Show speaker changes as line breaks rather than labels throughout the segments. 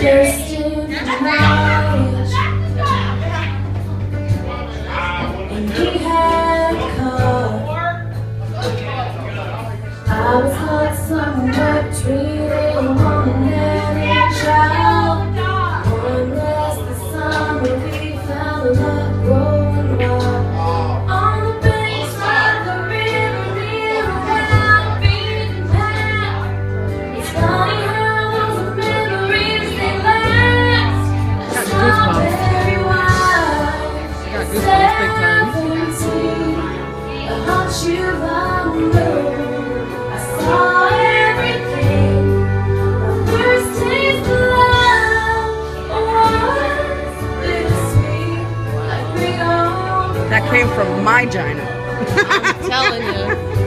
Just to the marriage. that came from my vagina.
I'm telling you.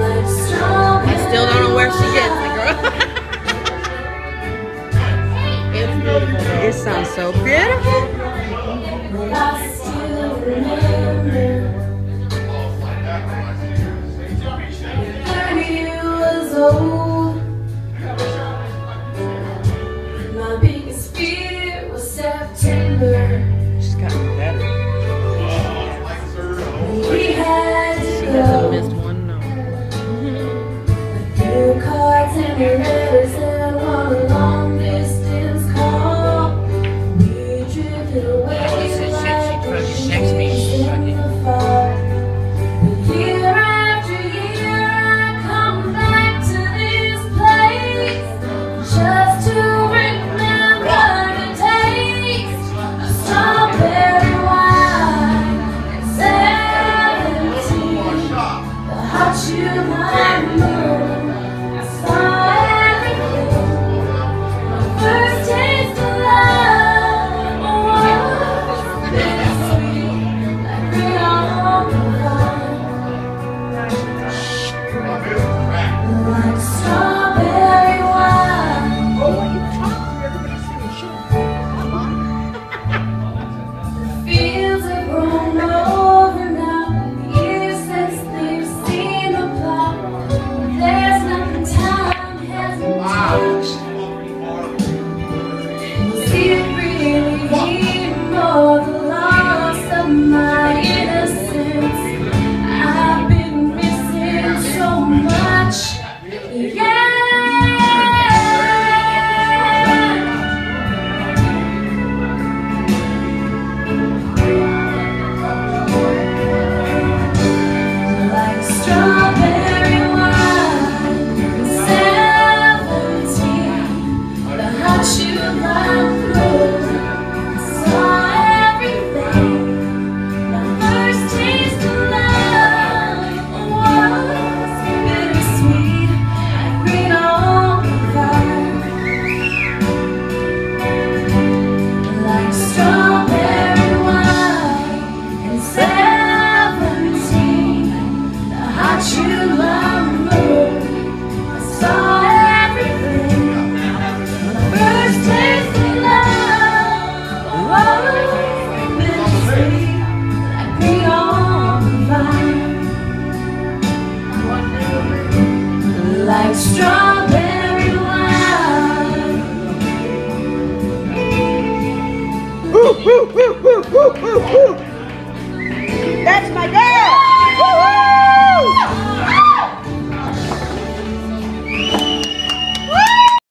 I still don't know where she gets it, girl. it's beautiful.
It sounds so beautiful.
My biggest fear was September. house. Woo, woo. That's my dad.